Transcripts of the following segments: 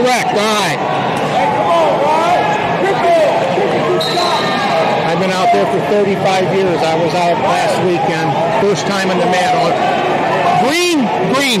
correct. All right. I've been out there for 35 years. I was out last weekend, first time in the mat. Green, green.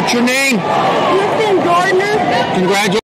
What's your name? Ethan Gardner. Congratulations.